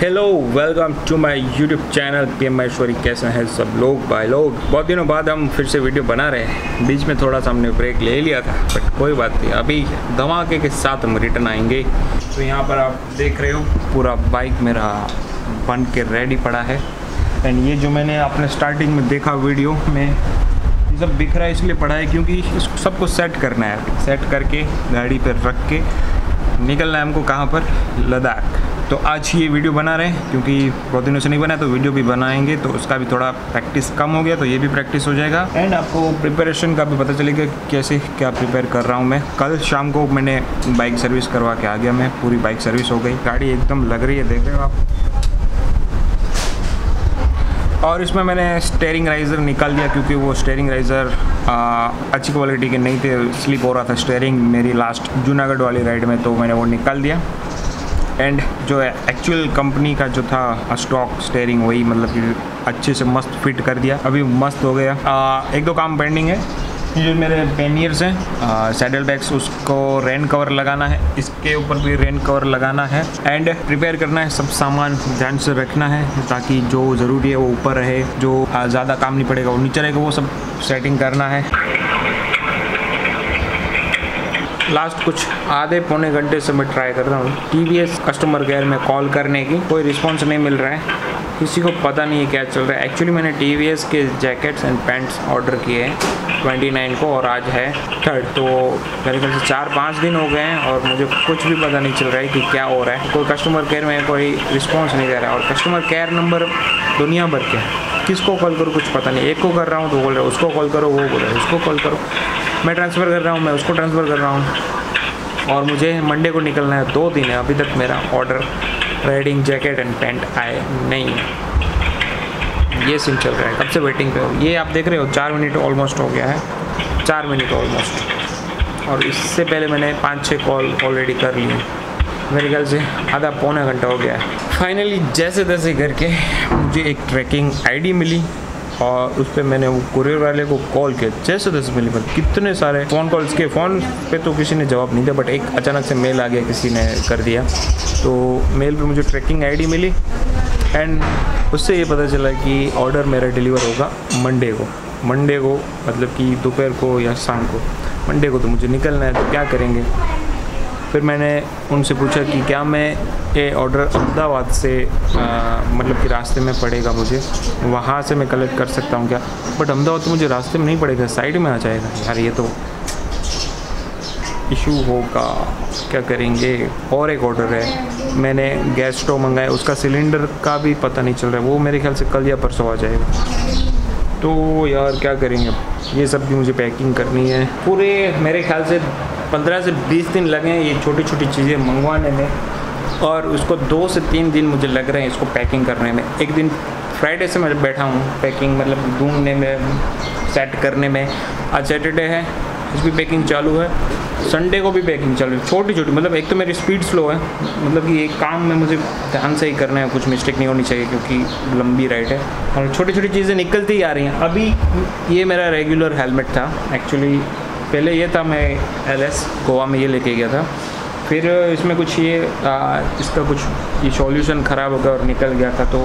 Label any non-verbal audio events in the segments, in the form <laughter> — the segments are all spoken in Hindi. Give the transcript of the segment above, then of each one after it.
Hello welcome to my YouTube channel P M Maheshwari कैसे हैं सब लोग, भाई लोग? बहुत दिनों बाद हम फिर से वीडियो बना रहे हैं। बीच में थोड़ा सा हमने ब्रेक ले लिया था बट कोई बात नहीं। अभी धमाके के साथ हम रिटर्न आएँगे। तो यहाँ पर आप देख रहे हो, पूरा बाइक मेरा बन के रेडी पड़ा है। एंड ये जो मैंने आपने स्टार्टिंग में देखा वीडियो में, ये सब बिखरा इसलिए पड़ा है क्योंकि इसको सबको सेट करना है। सेट करके, गाड़ी पर रख के, निकलना है हमको कहाँ पर? लद्दाख। तो आज ये वीडियो बना रहे हैं, क्योंकि बहुत दिनों से नहीं बना तो वीडियो भी बनाएँगे तो उसका भी थोड़ा प्रैक्टिस कम हो गया तो ये भी प्रैक्टिस हो जाएगा। एंड आपको प्रिपरेशन का भी पता चलेगा कैसे क्या प्रिपेयर कर रहा हूँ मैं। कल शाम को मैंने बाइक सर्विस करवा के आ गया मैं, पूरी बाइक सर्विस हो गई। गाड़ी एकदम लग रही है, देख रहे हो आप। और इसमें मैंने स्टेयरिंग राइज़र निकाल दिया, क्योंकि वो स्टेयरिंग राइज़र अच्छी क्वालिटी के नहीं थे स्लिप हो रहा था स्टेयरिंग मेरी लास्ट जूनागढ़ वाली राइड में तो मैंने वो निकाल दिया। एंड जो एक्चुअल कंपनी का जो था स्टॉक स्टेयरिंग वही मतलब कि अच्छे से मस्त फिट कर दिया। अभी मस्त हो गया। आ, एक दो काम पेंडिंग है। जो मेरे पेनियर्स हैं सैडल बैग्स उसको रेन कवर लगाना है। इसके ऊपर भी रेन कवर लगाना है। एंड प्रिपेयर करना है सब सामान ध्यान से रखना है ताकि जो ज़रूरी है वो ऊपर रहे। जो ज़्यादा काम नहीं पड़ेगा वो नीचे रहेगा वो सब सेटिंग करना है। लास्ट कुछ आधे पौने घंटे से मैं ट्राई कर रहा हूँ। टीवीएस कस्टमर केयर में कॉल करने की कोई रिस्पॉन्स नहीं मिल रहा है। किसी को पता नहीं है क्या चल रहा है। एक्चुअली मैंने टीवीएस के जैकेट्स एंड पैंट्स ऑर्डर किए हैं। ट्वेंटी नाइन को और आज है थर्ड तो मेरे ख्याल से चार पाँच दिन हो गए हैं और मुझे कुछ भी पता नहीं चल रहा है कि क्या हो रहा है। कोई कस्टमर केयर में कोई रिस्पॉन्स नहीं दे रहा है और कस्टमर केयर नंबर दुनिया भर के किसको कॉल करो कुछ पता नहीं। एक को कर रहा हूँ तो बोल रहे उसको कॉल करो, वो बोल रहे उसको कॉल करो। मैं ट्रांसफ़र कर रहा हूँ, मैं उसको ट्रांसफ़र कर रहा हूँ। और मुझे मंडे को निकलना है, दो दिन है, अभी तक मेरा order riding jacket and pant आए नहीं ये सीन चल रहा है, कब से वेटिंग पे हो? ये आप देख रहे हो, चार मिनट ऑलमोस्ट हो गया है। चार मिनट ऑलमोस्ट और इससे पहले मैंने पाँच छः कॉल ऑलरेडी कर लिए। मेरे ख्याल से आधा पौना घंटा हो गया है। फाइनली जैसे तैसे करके मुझे एक ट्रैकिंग आईडी मिली। और उस पर मैंने वो कुरियर वाले को कॉल किया। जैसे तैसे मिली मतलब कितने सारे फ़ोन कॉल्स किए? फ़ोन पे तो किसी ने जवाब नहीं दिया बट एक अचानक से मेल आ गया, किसी ने कर दिया। तो मेल पे मुझे ट्रैकिंग आईडी मिली एंड उससे ये पता चला कि ऑर्डर मेरा डिलीवर होगा मंडे को। मंडे को मतलब कि दोपहर को या शाम को। मंडे को तो मुझे निकलना है तो क्या करेंगे? फिर मैंने उनसे पूछा कि क्या मैं ये ऑर्डर अहमदाबाद से आ, मतलब कि रास्ते में पड़ेगा मुझे? वहाँ से मैं कलेक्ट कर सकता हूँ क्या? बट अहमदाबाद तो मुझे रास्ते में नहीं पड़ेगा साइड में आ जाएगा। यार ये तो इशू होगा। क्या करेंगे? और एक ऑर्डर है। मैंने गैस स्टोव मंगाया उसका सिलेंडर का भी पता नहीं चल रहा है। वो मेरे ख्याल से कल या परसों आ जाएगा। तो यार क्या करेंगे ये सब भी मुझे पैकिंग करनी है। पूरे मेरे ख्याल से पंद्रह से बीस दिन लगे ये छोटी छोटी चीज़ें मंगवाने में। और उसको दो से तीन दिन मुझे लग रहे हैं इसको पैकिंग करने में। एक दिन फ्राइडे से मैं बैठा हूँ पैकिंग मतलब ढूँढने में सेट करने में। आज सैटरडे है इसकी पैकिंग चालू है। संडे को भी पैकिंग चालू है। छोटी छोटी मतलब एक तो मेरी स्पीड स्लो है। मतलब कि एक काम में मुझे ध्यान से ही करना है कुछ मिस्टेक नहीं होनी चाहिए क्योंकि लंबी राइड है। और छोटी छोटी चीज़ें निकलती ही आ रही हैं। अभी ये मेरा रेगुलर हेलमेट था। एक्चुअली पहले ये था मैं एलएस गोवा में ये लेके गया था। फिर इसमें कुछ ये आ, इसका कुछ ये सॉल्यूशन ख़राब हो गया और निकल गया था तो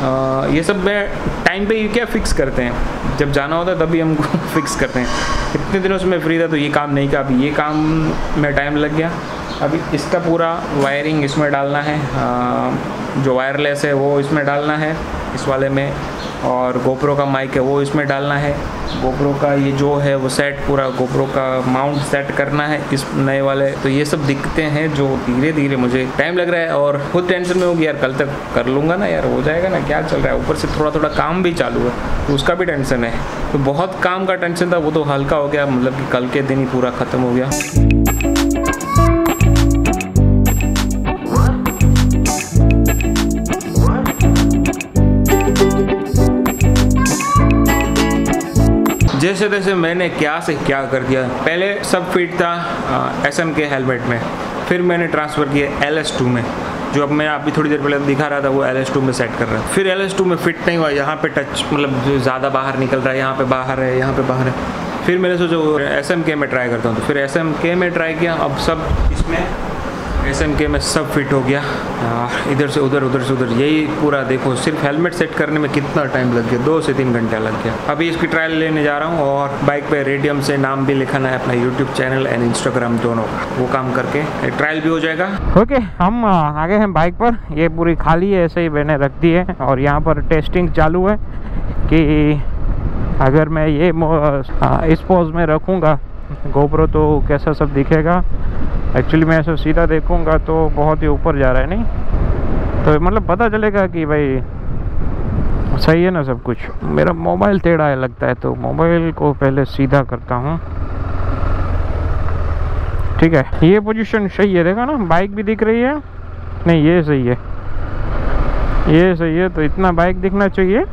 आ, ये सब मैं टाइम पे ये क्या फ़िक्स करते हैं? जब जाना होता है तभी हम फिक्स <laughs> करते हैं। इतने दिनों से मैं फ्री था तो ये काम नहीं किया। अभी ये काम में टाइम लग गया। अभी इसका पूरा वायरिंग इसमें डालना है। आ, जो वायरलेस है वो इसमें डालना है। इस वाले में और गोप्रो का माइक है, वो इसमें डालना है। गोप्रो का ये जो है, वो सेट पूरा गोप्रो का माउंट सेट करना है इस नए वाले। तो ये सब दिक्कतें हैं जो धीरे धीरे मुझे टाइम लग रहा है और खुद टेंशन में होगी यार कल तक कर लूँगा ना यार, हो जाएगा ना, क्या चल रहा है? ऊपर से थोड़ा थोड़ा काम भी चालू है तो उसका भी टेंशन है। तो बहुत काम का टेंशन था, वो तो हल्का हो गया मतलब कि कल के दिन ही पूरा ख़त्म हो गया। जैसे तैसे मैंने क्या से क्या कर दिया? पहले सब फिट था एस एम के हेलमेट में। फिर मैंने ट्रांसफ़र किया एल एस टू में। जो अब मैं अभी थोड़ी देर पहले दिखा रहा था, वो एल एस टू में सेट कर रहा है। फिर एल एस टू में फिट नहीं हुआ। यहाँ पे टच मतलब ज़्यादा बाहर निकल रहा है, यहाँ पे बाहर है, यहाँ पे बाहर है। फिर मैंने सोचा एस एम के में ट्राई करता हूँ। तो फिर एस एम के में ट्राई किया। अब सब इसमें एस एम के में सब फिट हो गया। इधर से उधर उधर से उधर, यही पूरा देखो, सिर्फ़ हेलमेट सेट करने में कितना टाइम लग गया, दो से तीन घंटा लग गया। अभी इसकी ट्रायल लेने जा रहा हूँ और बाइक पे रेडियम से नाम भी लिखाना है अपना यूट्यूब चैनल एंड इंस्टाग्राम दोनों का। वो काम करके ट्रायल भी हो जाएगा। ओके हम आगे हैं बाइक पर। ये पूरी खाली है, ऐसे ही मैंने रख दी है और यहाँ पर टेस्टिंग चालू है कि अगर मैं ये इस पोज में रखूँगा गोप्रो तो कैसा सब दिखेगा? एक्चुअली मैं ऐसा सीधा देखूँगा तो बहुत ही ऊपर जा रहा है, नहीं? तो मतलब पता चलेगा कि भाई, सही है ना सब कुछ? मेरा मोबाइल टेढ़ा है लगता है तो मोबाइल को पहले सीधा करता हूँ। ठीक है, ये पोजीशन सही है, देखा ना? बाइक भी दिख रही है। नहीं, ये सही है। ये सही है तो इतना बाइक दिखना चाहिए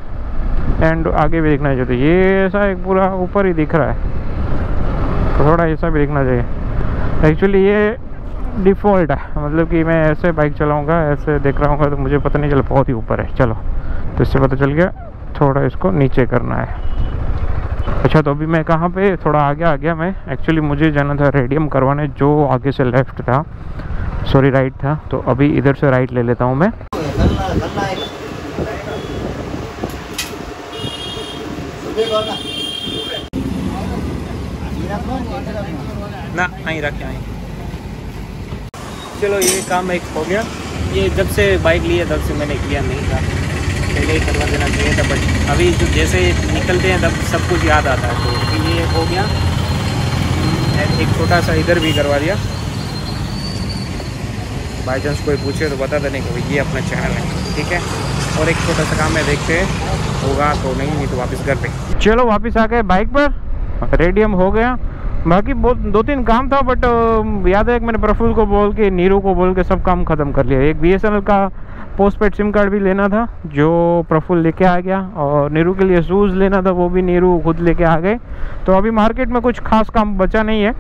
एंड आगे भी दिखना चाहिए। ये ऐसा एक पूरा ऊपर ही दिख रहा है। तो थोड़ा ऐसा भी दिखना चाहिए। एक्चुअली ये डिफ़ॉल्ट है। मतलब कि मैं ऐसे बाइक चलाऊँगा, ऐसे देख रहा हूँ तो मुझे पता नहीं चला, बहुत ही ऊपर है। चलो तो इससे पता चल गया, थोड़ा इसको नीचे करना है। अच्छा तो अभी मैं कहाँ पे, थोड़ा आगे आ गया मैं। एक्चुअली मुझे जाना था रेडियम करवाने, जो आगे से लेफ़्ट था। सॉरी राइट था। तो अभी इधर से राइट ले लेता हूँ मैं। ना नहीं रखे, आई। चलो, ये काम एक हो गया। ये जब से बाइक लिया तब से मैंने किया नहीं था। पहले ही करवा देना चाहिए था बट अभी जो जैसे निकलते हैं, तब सब कुछ याद आता है। तो ये हो गया। एक छोटा सा इधर भी करवा दिया। बाई चांस कोई पूछे तो बता देने कि, ये अपना चैनल है, ठीक है? और एक छोटा सा काम है, देखते हैं। होगा तो नहीं नहीं तो वापस घर पे। चलो, वापस आ गए बाइक पर। रेडियम हो गया। बाकी बहुत दो तीन काम था बट याद है मैंने प्रफुल को बोल के, नीरू को बोल के सब काम ख़त्म कर लिया। एक बी का पोस्ट सिम कार्ड भी लेना था, जो प्रफुल लेके आ गया, और नीरू के लिए शूज़ लेना था, वो भी नीरू खुद लेके आ गए। तो अभी मार्केट में कुछ खास काम बचा नहीं है।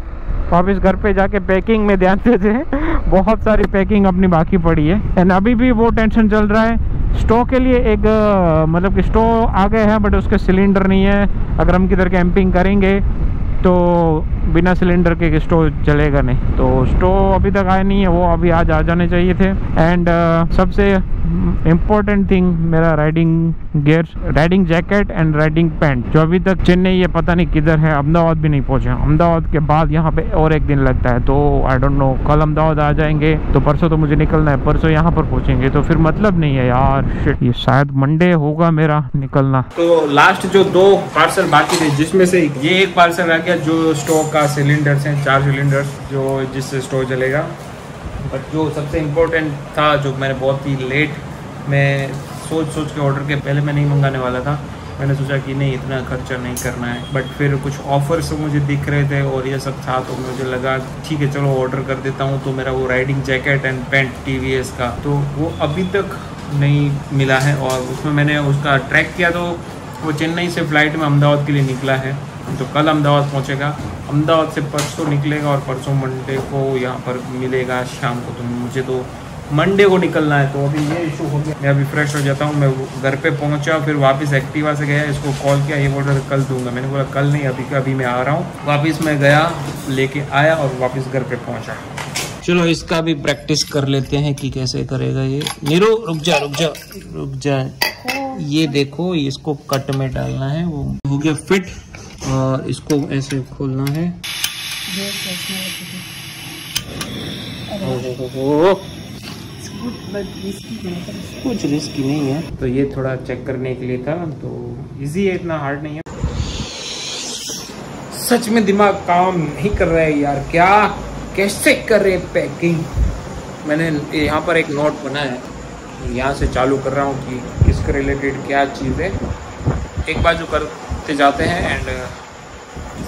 वापस घर पे जाके पैकिंग में ध्यान देते हैं। बहुत सारी पैकिंग अपनी बाकी पड़ी है। एंड अभी भी वो टेंशन चल रहा है। स्टो के लिए एक मतलब कि स्टो आ गए हैं बट उसके सिलेंडर नहीं है। अगर हम किधर कैंपिंग करेंगे तो बिना सिलेंडर के स्टोव चलेगा नहीं। तो स्टोव अभी तक आया नहीं है वो अभी आज आ जाने चाहिए थे। एंड uh, सबसे इम्पोर्टेंट थिंग मेरा riding gear riding jacket and riding pant जो अभी तक चेन्नई ये पता नहीं किधर है, अहमदाबाद भी नहीं पहुँचे। अहमदाबाद के बाद यहाँ पे और एक दिन लगता है तो आई डोंट नो कल अहमदाबाद आ जाएँगे तो परसों तो मुझे निकलना है, परसों यहाँ पर पहुँचेंगे तो फिर मतलब नहीं है यार शिट ये शायद मंडे होगा मेरा निकलना। तो लास्ट जो दो पार्सल बाकी थे, जिसमें से ये एक पार्सल आ गया, जो स्टोव का सिलेंडर्स हैं, चार सिलेंडर्स जो जिससे स्टोव चलेगा। बट जो सबसे इम्पोर्टेंट था, जो मैंने बहुत ही लेट मैं सोच सोच के ऑर्डर के पहले मैं नहीं मंगाने वाला था। मैंने सोचा कि नहीं, इतना खर्चा नहीं करना है। बट फिर कुछ ऑफर्स मुझे दिख रहे थे और ये सब था तो मुझे लगा, ठीक है, चलो ऑर्डर कर देता हूँ। तो मेरा वो riding jacket and pant TVS का तो वो अभी तक नहीं मिला है और उसमें मैंने उसका ट्रैक किया तो वो चेन्नई से फ़्लाइट में अहमदाबाद के लिए निकला है। तो कल अहमदाबाद पहुँचेगा। अहमदाबाद से परसों निकलेगा और परसों मंडे को यहाँ पर मिलेगा, शाम को। तो मुझे तो मंडे को निकलना है तो अभी ये इशू हो गया। मैं अभी फ्रेश हो जाता हूँ मैं घर पे पहुँचा फिर वापस एक्टिवा से गया इसको कॉल किया ये बोल कल दूँगा। मैंने बोला कल नहीं अभी अभी मैं आ रहा हूँ। वापस मैं गया लेके आया और वापस घर पे पहुँचा। चलो इसका भी प्रैक्टिस कर लेते हैं कि कैसे करेगा ये। नीरू रुक जा रुक जा रुक जा। ये देखो इसको कट में डालना है वो हो गया फिट और इसको ऐसे खोलना है। कुछ रिस्की नहीं है। तो ये थोड़ा चेक करने के लिए था तो इजी है, इतना हार्ड नहीं है। सच में दिमाग काम नहीं कर रहा है यार, क्या? कैसे कर रहे पैकिंग मैंने यहाँ पर एक नोट बनाया है, यहाँ से चालू कर रहा हूँ कि इसके रिलेटेड क्या चीज़ है। एक बाजू कर समेटते जाते हैं एंड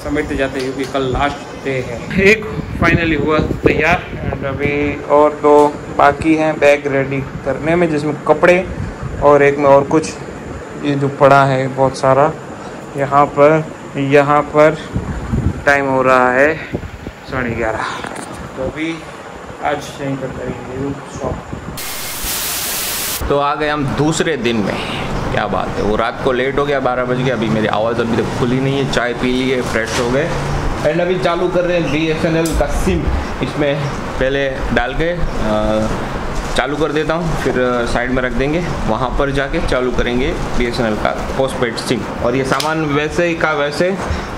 समेटते जाते हैं क्योंकि कल लास्ट डे है। एक फाइनली हुआ, तैयार। एंड अभी और दो बाकी हैं बैग रेडी करने में, जिसमें कपड़े और एक में और कुछ ये जो पड़ा है बहुत सारा। यहाँ पर यहाँ पर टाइम हो रहा है साढ़े ग्यारह। तो अभी आज यहीं पर करेंगे तो आ गए हम दूसरे दिन में। क्या बात है, वो रात को लेट हो गया, बारह बज गया। अभी मेरी आवाज़ अभी तक खुली नहीं है, चाय पी लिए फ्रेश हो गए। एंड अभी चालू कर रहे हैं एल का सिम इसमें पहले डाल के चालू कर देता हूँ फिर साइड में रख देंगे। वहाँ पर जाके चालू करेंगे BSNL का पोस्ट पेड सिम और ये सामान वैसे ही का वैसे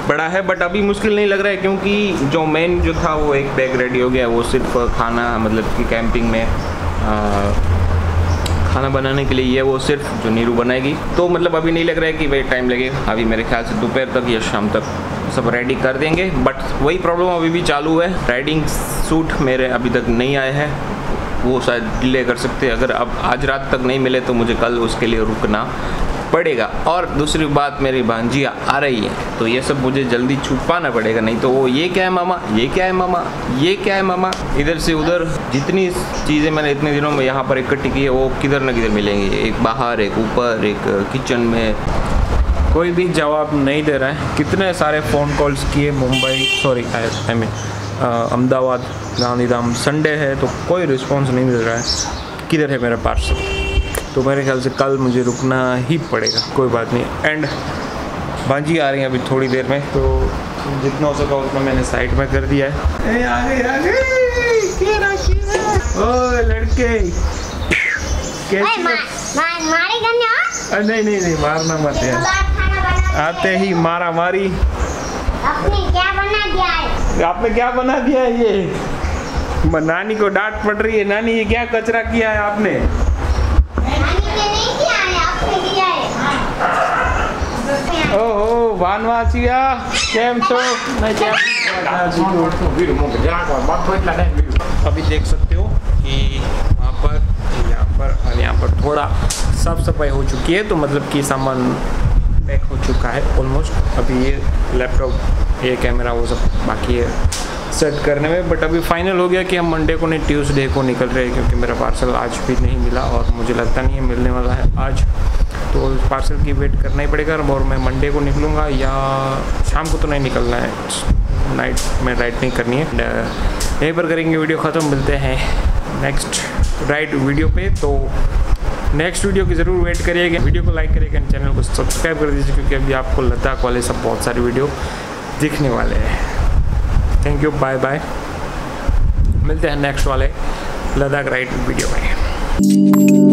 बड़ा है बट अभी मुश्किल नहीं लग रहा है क्योंकि जो मेन जो था वो एक बैग रेडी हो गया। वो सिर्फ़ खाना मतलब कि कैंपिंग में आ, खाना बनाने के लिए ये वो सिर्फ़ जो नीरू बनाएगी। तो मतलब अभी नहीं लग रहा है कि भाई टाइम लगेगा अभी मेरे ख्याल से दोपहर तक या शाम तक। सब रेडी कर देंगे बट वही प्रॉब्लम अभी भी चालू है। राइडिंग सूट मेरे अभी तक नहीं आए हैं। वो शायद डिले कर सकते हैं। अगर अब आज रात तक नहीं मिले तो मुझे कल उसके लिए रुकना पड़ेगा। और दूसरी बात, मेरी भांजिया आ रही है। तो ये सब मुझे जल्दी छुपाना पड़ेगा। नहीं तो वो, ये क्या है मामा? ये क्या है मामा? ये क्या है मामा? इधर से उधर, जितनी चीज़ें मैंने इतने दिनों में यहाँ पर इकट्ठी की है, वो किधर न किधर मिलेंगी। एक बाहर, एक ऊपर, एक किचन में कोई भी जवाब नहीं दे रहा है। कितने सारे फ़ोन कॉल्स किए Mumbai sorry I mean Ahmedabad Gandhidham Sunday है तो कोई रिस्पॉन्स नहीं मिल रहा है। किधर है मेरा पार्सल तो मेरे ख्याल से कल मुझे रुकना ही पड़ेगा कोई बात नहीं। एंड भांजी आ रही है अभी थोड़ी देर में तो जितना हो सका उतना मैंने साइड में कर दिया है। ए, आ गए आ गए ओ लड़के! कैसे नहीं नहीं नहीं मारना मत है आते ही मारा मारी अपने क्या बना दिया है आपने क्या बना दिया है ये नानी को डांट पड़ रही है नानी ये क्या कचरा किया है आपने नानी ने नहीं किया है आपने किया है ओहो भानवासिया કેમ છો मैं क्या अभी देख सकते हो कि वहाँ पर यहाँ पर और यहाँ पर थोड़ा साफ सफाई हो चुकी है तो मतलब कि सामान पैक हो चुका है ऑलमोस्ट अभी ये लैपटॉप ये कैमरा वो सब बाकी है सेट करने में. बट अभी फाइनल हो गया कि हम मंडे को नहीं ट्यूसडे को निकल रहे हैं क्योंकि मेरा पार्सल आज भी नहीं मिला और मुझे लगता नहीं है मिलने वाला है आज. तो पार्सल की वेट करना ही पड़ेगा और मैं मंडे को निकलूँगा या शाम को तो नहीं निकलना है. नाइट में राइड नहीं करनी है. यहीं पर करेंगे वीडियो ख़त्म, मिलते हैं नेक्स्ट राइड वीडियो पे. तो नेक्स्ट वीडियो की ज़रूर वेट करिएगा। वीडियो को लाइक करिएगा चैनल को सब्सक्राइब कर दीजिए क्योंकि अभी आपको लद्दाख वाले सब बहुत सारे वीडियो दिखने वाले हैं। थैंक यू बाय बाय मिलते हैं नेक्स्ट वाले लद्दाख राइड वीडियो में।